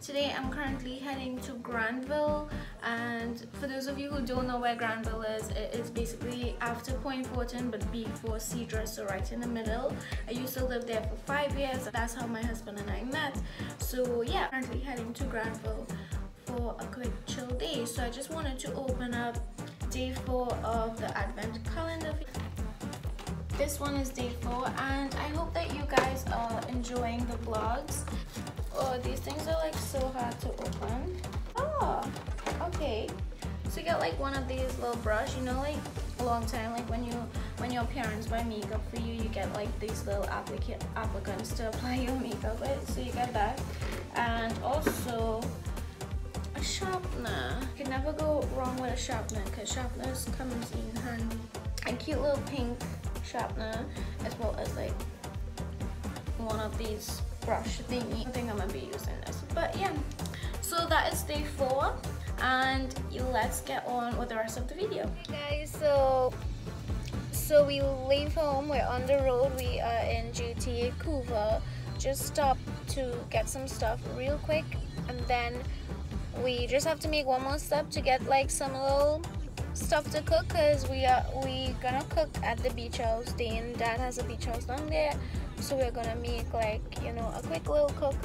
Today I'm currently heading to Granville and for those of you who don't know where Granville is, it is basically after Point Fortin but before Cedar, so right in the middle. I used to live there for five years. That's how my husband and I met. So yeah, currently heading to Granville for a quick chill day. So I just wanted to open up day four of the advent calendar this one is day four and i hope that you guys are enjoying the vlogs oh these things are like so hard to open. Oh okay. So you get like one of these little brush you know like a long time like when you when your parents buy makeup for you you get like these little applicant applicants to apply your makeup with so you get that. And also a sharpener. You can never go wrong with a sharpener because sharpeners comes in handy. A cute little pink sharpener as well as like one of these brush thingy. I think I'm gonna be using this. But yeah, so that is day four and let's get on with the rest of the video. Guys, so so we leave home, we're on the road, we are in GTA Couva. Just stop to get some stuff real quick and then we just have to make one more step to get like some little stuff to cook because we are we gonna cook at the beach house Dane dad has a beach house down there so we're gonna make like you know a quick little cook.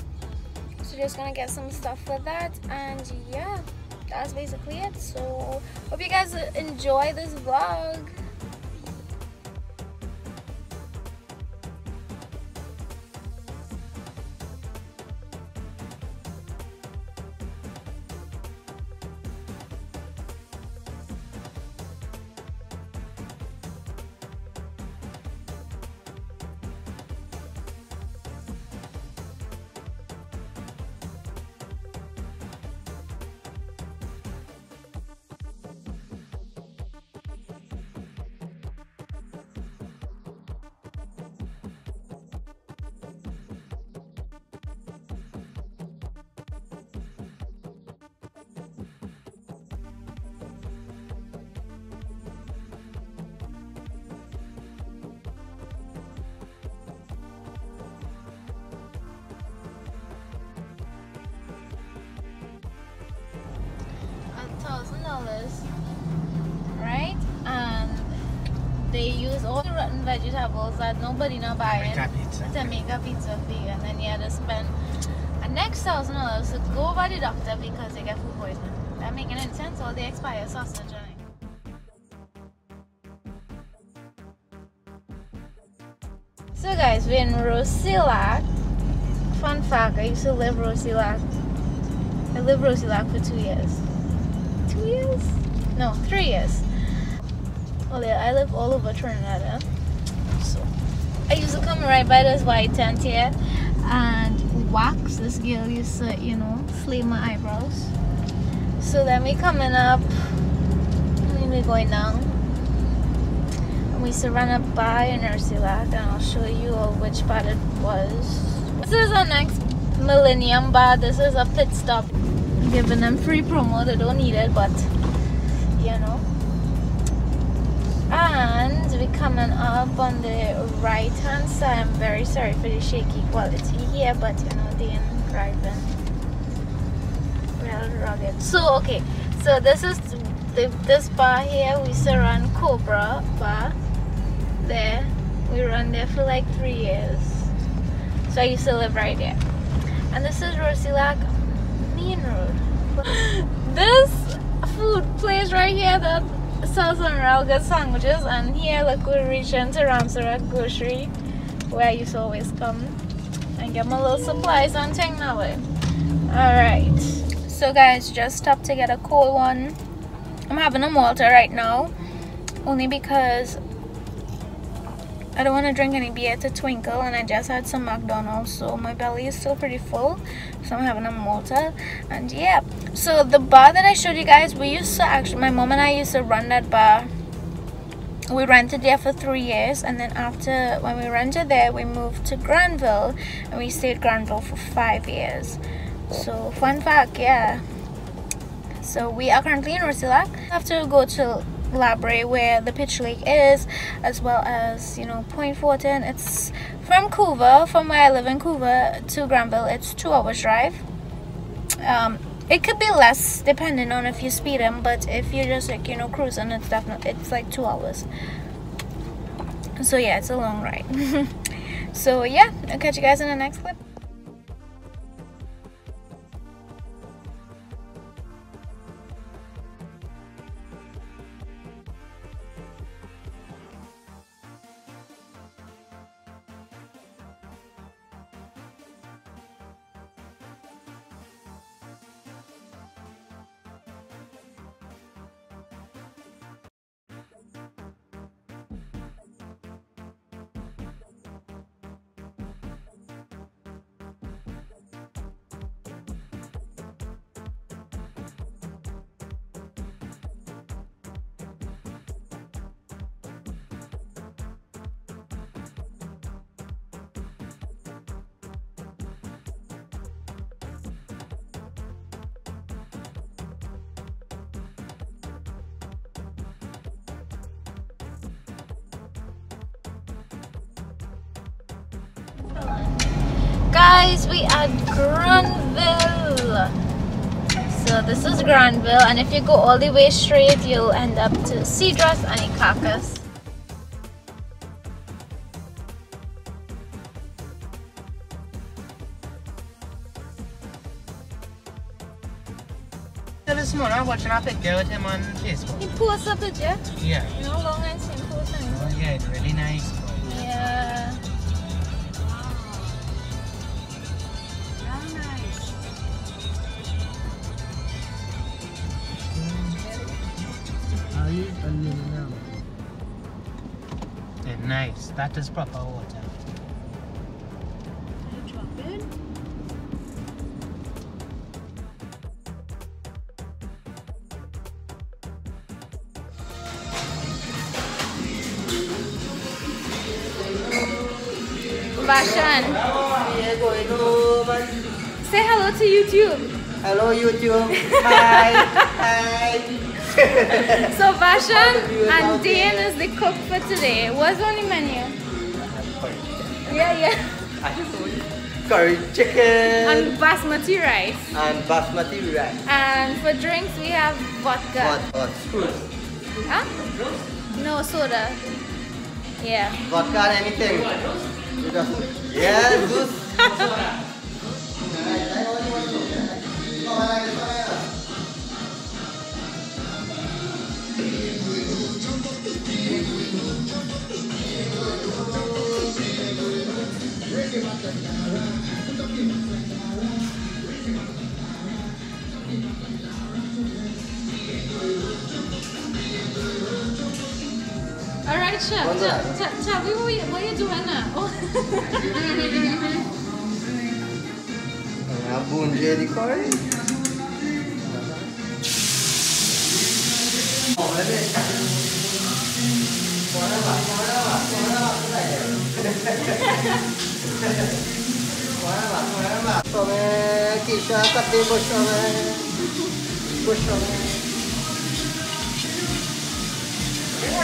So just gonna get some stuff for that and yeah that's basically it. So hope you guys enjoy this vlog dollars, right? And they use all the rotten vegetables that nobody not buying Make a pizza. to make a pizza you, and then you had to spend a next thousand dollars to go by the doctor because they get food poisoning. That making any sense? All the expired sausage. it. So guys, we're in Rousillac. Fun fact, I used to live Rousillac. I lived Rousillac for two years two years? No, three years. Well, yeah, I live all over Trinidad. So I used to come right by this white tent here and wax. This girl used to, you know, slay my eyebrows. So then we coming up, then we going down. And we used to run up by in Ursula, and I'll show you which part it was. This is our next Millennium Bar. This is a pit stop giving them free promo they don't need it but you know. And we're coming up on the right hand side. I'm very sorry for the shaky quality here but you know they driving real rugged. So okay. So this is the, this bar here we surround cobra bar there. We run there for like three years. So i used to live right there. And this is Rousillac This food place right here that sells some real good sandwiches and here look we're reaching to Ramsarat grocery where I used to always come and get my little supplies and thing alright. So guys just stopped to get a cold one. I'm having a Malta right now only because I don't want to drink any beer it's a twinkle and I just had some McDonald's so my belly is still pretty full so I'm having a Malta and yeah. So the bar that I showed you guys we used to actually my mom and I used to run that bar. We rented there for three years and then after when we rented there we moved to Granville and we stayed Granville for five years. So fun fact yeah. So we are currently in Rousillac. have to go to La Brea where the pitch lake is as well as you know Point Fortin it's from Couva from where I live in Couva to Granville it's two hours drive Um, it could be less depending on if you speed them, but if you're just like you know cruising, it's definitely it's like two hours. So yeah, it's a long ride. so yeah, I'll catch you guys in the next clip. Guys we at Granville so this is Granville and if you go all the way straight you'll end up to Cedros and Icacos This morning I was watching a picture with him on Facebook. He posted a picture? Yeah. You know, long and seen posting. Oh yeah, it's really nice. Aluminum. They're nice. That is proper water. Vashan. Say hello to YouTube. Hello YouTube. Hi. Hi. So Vashan and Dane is the cook for today. What's on the menu? Yeah, yeah. curry chicken And basmati rice. and basmati rice. And for drinks we have vodka. What? Huh? No soda. Yeah. Vodka and anything. Yes, juice. Alright, chef. What's Chef, that? chef, chef, what are you, what are you doing now? Oh. Yeah, bunje di curry. Come Kisha katti bushome. Bushome. Curry here. Look at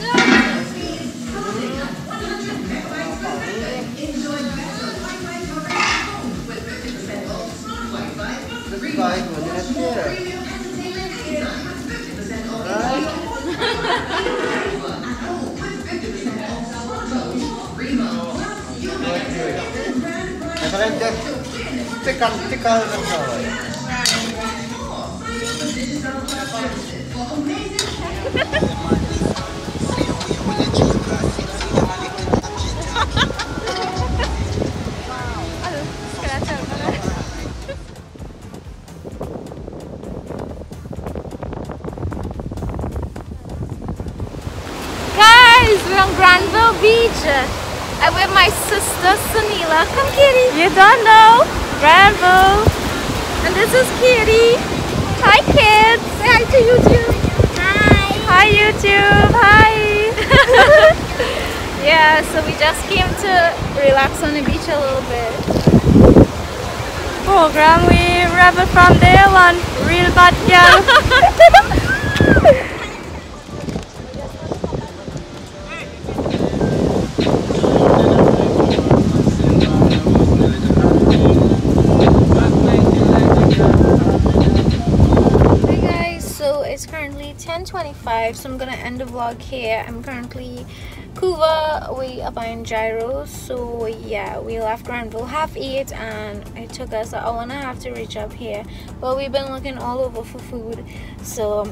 that. Five minutes here. Right? And then just tickle, tickle the flour. Guys, we're on Granville Beach. I'm with my sister Sunila. Come, Kitty. You don't know. Granville. And this is Kitty. Hi, kids. Say hi to YouTube. Hi. Hi, YouTube. Hi. yeah, so we just came to relax on the beach a little bit. program we rebel from day one. Real bad girl. 11.25 so I'm gonna end the vlog here. I'm currently Couva we are buying gyros so yeah we left Granville half eight and it took us an hour and a half to reach up here. But we've been looking all over for food so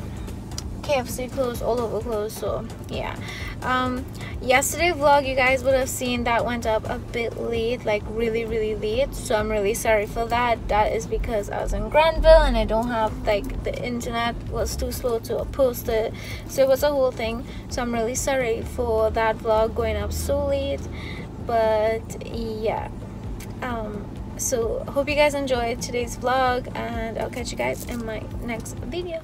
KFC closed, all over closed, so yeah. Um, yesterday vlog you guys would have seen that went up a bit late, like really really late. So I'm really sorry for that. That is because I was in Granville and I don't have like the internet was too slow to post it. So it was a whole thing. So I'm really sorry for that vlog going up so late. But yeah. Um, so hope you guys enjoyed today's vlog and I'll catch you guys in my next video.